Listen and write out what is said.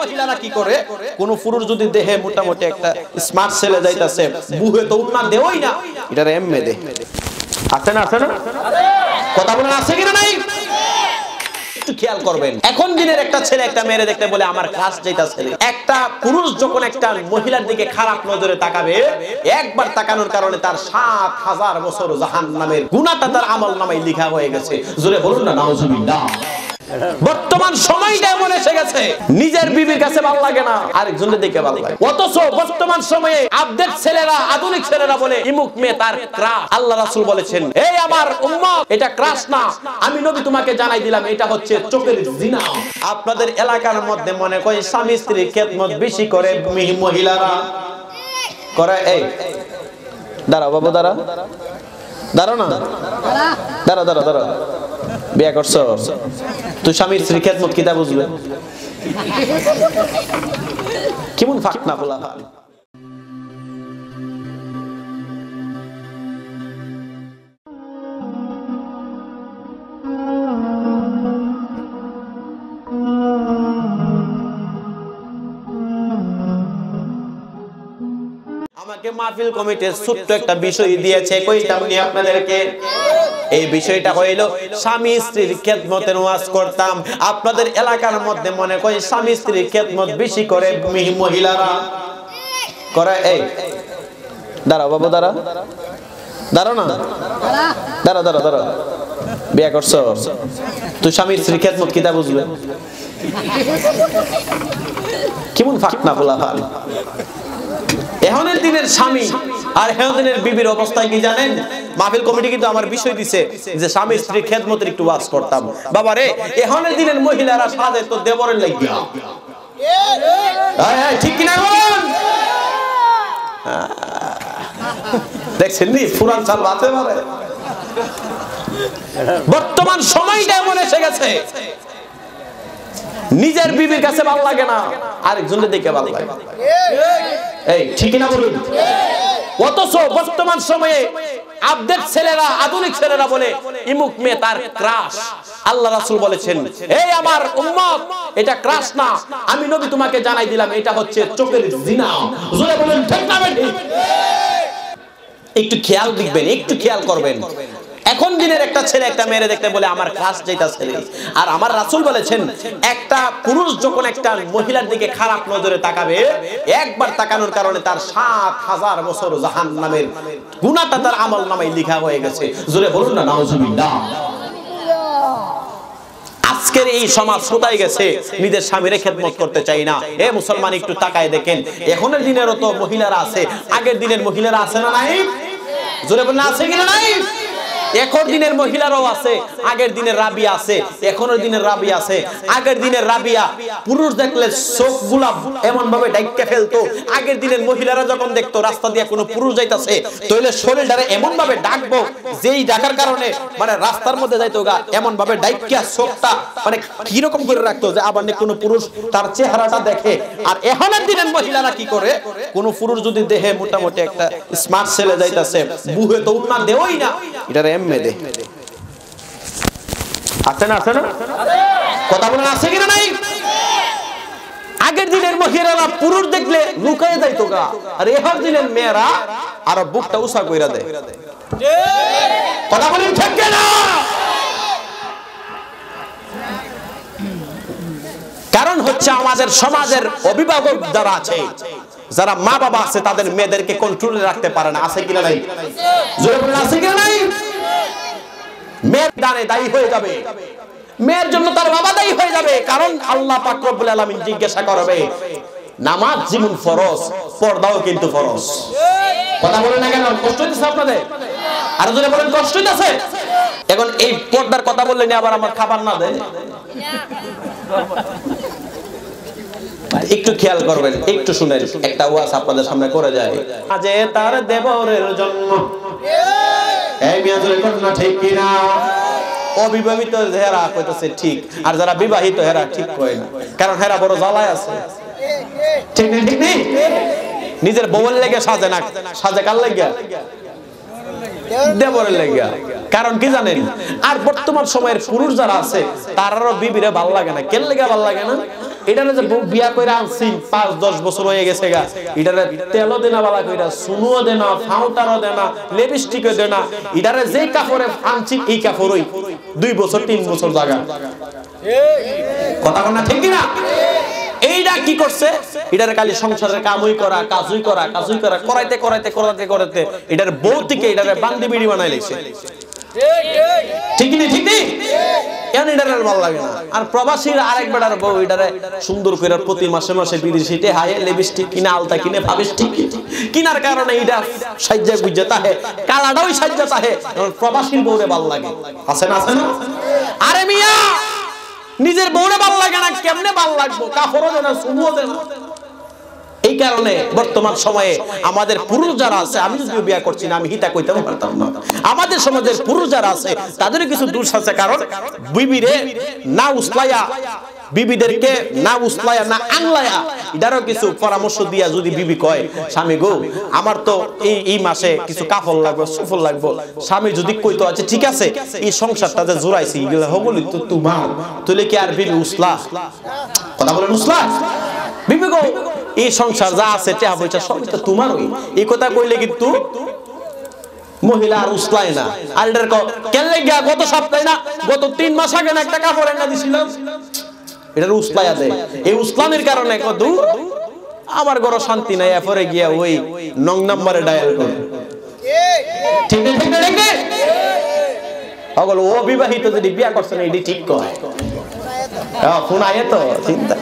মহিলারা কি করে? কোন পুরুষ যদি দেহে মোটামুটি একটা স্মার্ট ছেলে যাইতাছে বুহে তো উন্না দেওই না। আছে না আছে না? কথা বলেন আছে কিনা নাই? পুরুষ যখন একটা মহিলার দিকে খারাপ নজরে তাকাবে, একবার তাকানোর কারণে তার সাত হাজার বছর জাহান নামের গুণাটা তার আমল নামাই লিখা হয়ে গেছে। জোরে বলুন না বর্তমান সময়টা এমন এসে গেছে। নিজের বিবির কাছে ভালো লাগে না আরেকজনের দিকে ভালো লাগে। অথচ বর্তমান সময়ে আপডেট ছেলেরা, আধুনিক ছেলেরা বলে, ইমুক মেয়ে তার ক্রাশ আল্লাহ রাসূল বলেছেন, এই আমার উম্মত, এটা ক্রাশ না। আমি নবী তোমাকে জানাই দিলাম, এটা হচ্ছে চোখের জিনা। আপনাদের এলাকার মধ্যে মনে করি স্বামী স্ত্রী খেদমত বেশি করে মহিলারা। করে, এই, দাঁড়াও বাবু দাঁড়া দাঁড়াও না। দাঁড়া দাঁড়া দাঁড়া বিয়া করছ? তুই স্বামীর স্ত্রী খেদমত কিতা বুঝবে? কেমন ফাঁক না বলা? আমাকে মাহফিল কমিটির ছোট্ট একটা বিষয় দিয়েছে কইতাম নি আপনাদেরকে। এই বিষয়টা হইল স্বামী স্ত্রীর খেদমতের ওয়াজ করতাম। আপনাদের এলাকার মধ্যে মনে করি স্বামী স্ত্রীর খেদমত বেশি করে মহিলারা। করে এই। দাঁড়াও বাবু দাঁড়া দাঁড়াও না। দাঁড়া দাঁড়া দাঁড়া বিয়া করছ? তুই স্বামীর স্ত্রী খেদমত কিতা বুঝবে? কেমন ফাঁক না বলা হয় এহনের দিনের স্বামী আর এহন দিনের বিবির অবস্থায় কি জানেন? মাহফিল কমিটি কিন্তু আমার বিষয় দিছে যে স্বামী স্ত্রী খেদমতের একটু ওয়াজ করতাম। বাবা রে, এহনের দিনের মহিলারা সাজে তো দেবরের লাগিয়া। ঠিক দেখছেন নি? চাল বর্তমান সময়টা এমন এসে গেছে। নিজের বিবির কাছে ভালো লাগে না আরেকজনের দেখে ভালো লাগে। এই, ঠিক না বলুন? অথচ বর্তমান সময়ে ছেলেরা, আধুনিক ছেলেরা বলে তার আল্লাহ রাসূল বলেছেন আমার এটা না। আমি তোমাকে জানাই দিলাম, এটা হচ্ছে একটু খেয়াল দিবেন একটু খেয়াল করবেন। এখন দিনের একটা ছেলে, একটা মেয়েরে দেখতে বলে আমার ক্লাস যেটা ছেলে। আর আমার রাসূল বলেছেন, একটা পুরুষ যখন একটা মহিলার দিকে খারাপ নজরে তাকাবে, একবার তাকানোর কারণে তার সাত হাজার বছর জাহান নামের গুণাটা তার আমল নামাই লিখা হয়ে গেছে। জোরে বলুন না, নাউজুবিল্লাহ। আজকের এই সমাজ কোথায় গেছে? নিজের স্বামীরে খেদমত করতে চাই না। এ মুসলমান, একটু তাকায় দেখেন, এখনের দিনেরও তো মহিলারা আছে। আগের দিনের মহিলারা আছে না নাই? জোরে আছে কিনা নাই? এখন দিনের মহিলারাও আছে, আগের দিনের রাবিয়া আছে, এখনের দিনের রাবিয়া আছে, আগের দিনের রাবিয়া, পুরুষ দেখলে চোখগুলা এমন ভাবে ডাইকে ফেলতো। আগের দিনের মহিলারা যখন দেখতো, রাস্তা দিয়ে কোনো পুরুষ যাইতাছে তাহলে শরীরটারে এমন ভাবে ডাকবো, যেই ডাকার কারণে মানে রাস্তার মধ্যে যাইতো গা এমন ভাবে ডাইকিয়া চোখটা মানে কীরকম করে রাখতো যে আবার কোনো পুরুষ তার চেহারাটা দেখে। আর এখনের দিনের মহিলারা কি করে? কোনো পুরুষ যদি দেহে মোটামুটি একটা স্মার্ট ছেলে যাইতাছে বুহে তো উন্না দেওয়াই না। এটার এমএ দে। আছে না আছে না? কথা বলেন আছে কিনা নাই? আগের দিনের মহিলারা পুরুষ দেখলে লুকায় যাইতো গা। আর এবার দিনের মেয়েরা আরও বুকটা উষা কইরা দেয়। কথা বলেন ঠিক না কারণ হচ্ছে আমাদের সমাজের অভিভাবক যারা আছে যারা মা বাবা আছে, তাদের মেয়েদেরকে কন্ট্রোলে রাখতে পারে না। আছে কিনা নাই? আছে কিনা নাই? মেয়ের দানে দায়ী হয়ে যাবে। মেয়ের জন্য তার বাবা দায়ী হয়ে যাবে। কারণ আল্লাহ পাক রব্বুল আলামিন জিজ্ঞাসা করবে, নামাজ যেমন ফরজ, পর্দাও কিন্তু ফরজ। কথা বলেন না কেন? কষ্ট হইতেছে আপনাদের? আর যদি বলেন, কষ্ট হইতেছে? এখন এই পর্দার কথা বললেন আবার আমার খাবার না দেয়? একটু খেয়াল করবেন একটু শুনেন একটা ওয়াজ আপনাদের সামনে করে যায়। আজে তার দেবরের জন্য এই মিয়া জোরে কোন না ঠিক কিনা? অবিবাহিত হেরা কইতেছে ঠিক আর যারা বিবাহিত হেরা ঠিক কয় না। কারণ হেরা বড় জ্বালায় আছে। ঠিক নেই ঠিক নেই? নিজের বউয়ের লেগে সাজে না সাজে কার লেগে? দেবরের লেগে। কারণ কি জানেন? আর বর্তমান সময়ের পুরুষ যারা আছে তারারও বিবিরে ভালো লাগে না। কেন লেগে ভালো লাগে না? এটারে যে বউ বিয়া কইরা আনছি, পাঁচ, দশ বছর হয়ে গেছে গা। এটারে তেলও দেনা বালা কইরা সুনুও দেনা ফাউটারও দেনা, লিপস্টিকও দেনা, এটারে যে কাপড়ে আনছি, এই কাপড়ই। দুই বছর, তিন বছর জায়গা। কথা বল না ঠিক না এইটা কি করছে? এটার খালি সংসারের কামই করা, কাজুই করা কাজুই করা, করাইতে করাইতে করাইতে করাইতে, এটার বউ থেকে এটারে বান্দি বিড়ি বানাই লাইছে। ঠিক নেই ঠিক না? সুন্দর করে প্রতি মাসে মাসে বিদেশিতে হায় লিপস্টিক আলতা কিনে ভাবিস ঠিক কিনার কারণে এটা সাজ্জা গুজ্জা তাহে কালাটাও সাজ্জা তাহে। প্রবাসীর বউরে ভালো লাগে। আছে না না? নিজের বউরে ভালো লাগে না, কেমনে ভালো লাগবো? কাপড়ও না না এই কারণে বর্তমান সময়ে আমাদের পুরুষ যারা আছে, আমি যদিও বিয়া করছি না, আমি হিতা কইতে পারতাম না। আমাদের সমাজের পুরুষ যারা আছে তাদের কিছু দোষ আছে, কারণ বিবিরে না উসলাইয়া বিবিদেরকে না উসলায়া, না আংলায়া এটারও কিছু পরামর্শ দিয়া যদি বিবি কয়, স্বামী গো, আমার তো এই এই মাসে কিছু কাফল লাগবে, সুফল লাগবে। স্বামী যদি কইতো আছে ঠিক আছে, এই সংসারটা যে জোড়াইছি, এগুলো হবলি তো তোমার তুলে কি আর বিবি উসলা? কথা বলেন উসলা? বিবি গো এই সংসার যা আছে টাকা পয়সা সবই তো তোমারই। এই কথা কইলে কিন্তু মহিলা আর না। কেলে গিয়া গত সপ্তাহে না, গত তিন মাস আগে না একটা কাপড় এনে দিছিলাম। এটার এই উসলামের কারণে কত আমার ঘর শান্তি নাই, এরপরে গিয়া ওই নং নাম্বারে ডায়াল করে। ঠিক ঠিক ও যদি বিয়া করছে না এটি ঠিক কয়? ফোন আয়ে তো, চিন্তা